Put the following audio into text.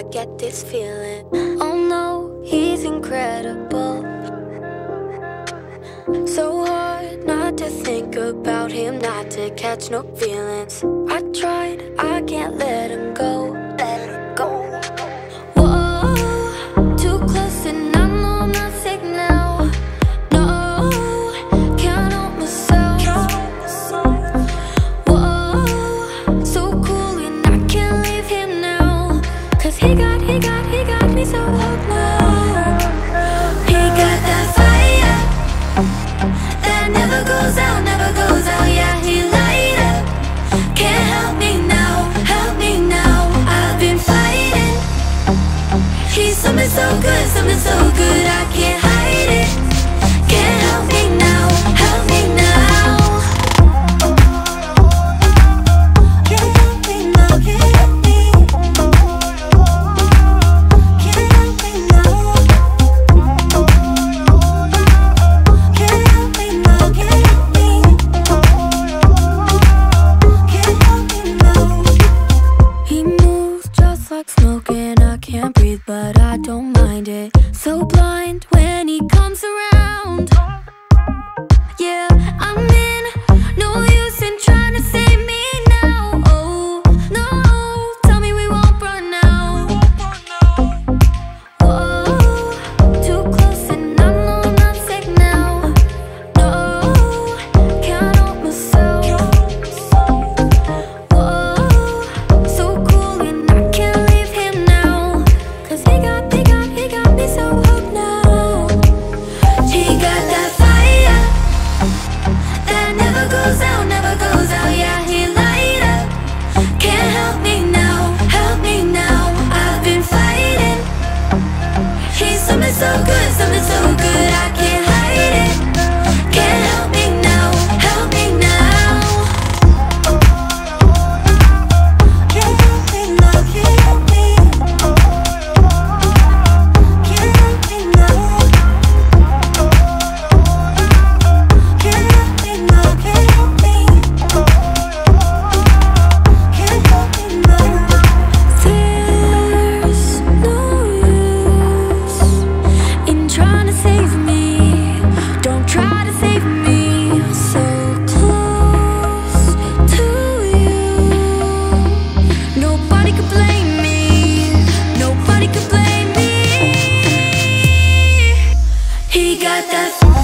I get this feeling. Oh no, he's incredible. So hard not to think about him, not to catch no feelings. I tried, I can't let him. She's something so good, something so good I can't so good, something that.